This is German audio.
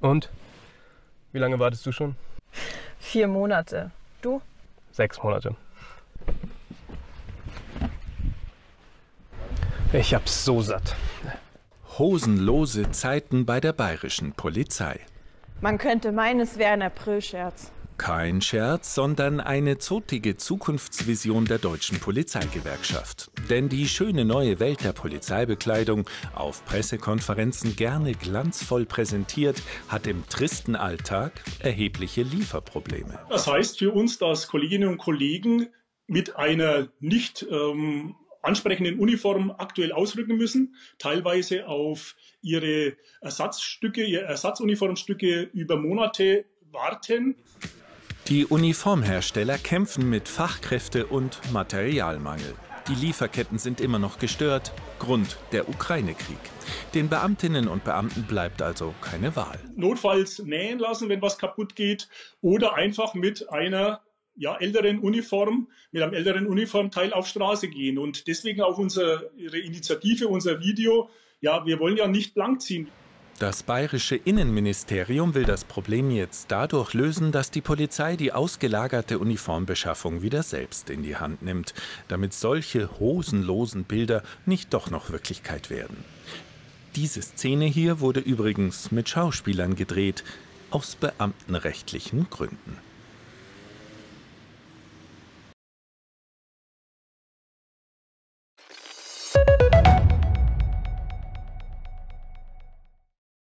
Und? Wie lange wartest du schon? Vier Monate. Du? Sechs Monate. Ich hab's so satt. Hosenlose Zeiten bei der bayerischen Polizei. Man könnte meinen, es wäre ein Aprilscherz. Kein Scherz, sondern eine zotige Zukunftsvision der deutschen Polizeigewerkschaft. Denn die schöne neue Welt der Polizeibekleidung, auf Pressekonferenzen gerne glanzvoll präsentiert, hat im tristen Alltag erhebliche Lieferprobleme. Das heißt für uns, dass Kolleginnen und Kollegen mit einer nicht ähm, ansprechenden Uniform aktuell ausrücken müssen, teilweise auf ihre Ersatzstücke, ihre Ersatzuniformstücke über Monate warten. Die Uniformhersteller kämpfen mit Fachkräfte- und Materialmangel. Die Lieferketten sind immer noch gestört. Grund der Ukraine-Krieg. Den Beamtinnen und Beamten bleibt also keine Wahl. Notfalls nähen lassen, wenn was kaputt geht, oder einfach mit einer ja, älteren Uniform, mit einem älteren Uniformteil auf Straße gehen. Und deswegen auch unsere Initiative, unser Video. Ja, wir wollen ja nicht blank ziehen. Das bayerische Innenministerium will das Problem jetzt dadurch lösen, dass die Polizei die ausgelagerte Uniformbeschaffung wieder selbst in die Hand nimmt, damit solche hosenlosen Bilder nicht doch noch Wirklichkeit werden. Diese Szene hier wurde übrigens mit Schauspielern gedreht, aus beamtenrechtlichen Gründen.